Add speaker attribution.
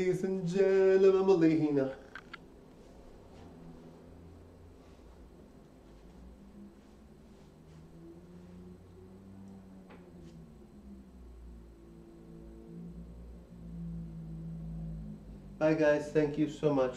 Speaker 1: ladies and gentlemen, Molina. Bye guys, thank you so much.